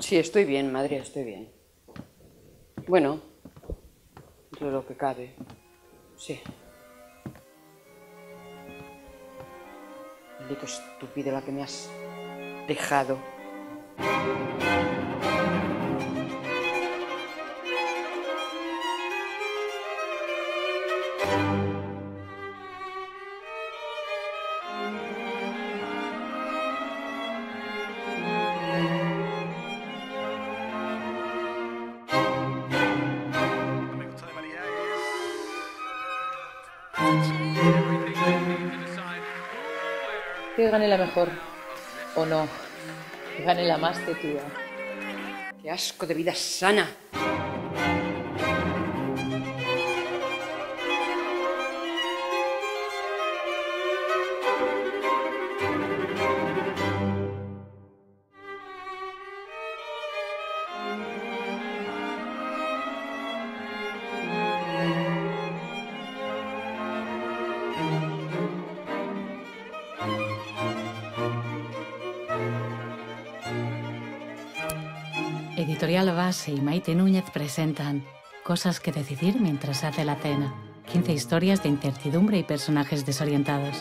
Sí, estoy bien, madre, estoy bien. Bueno, de lo que cabe. Sí. Maldito estúpido la que me has dejado. Que gane la mejor. O no. Que gane la más tetuda. ¡Qué asco de vida sana! Editorial Base y Maite Núñez presentan Cosas que decidir mientras hace la cena. 15 historias de incertidumbre y personajes desorientados.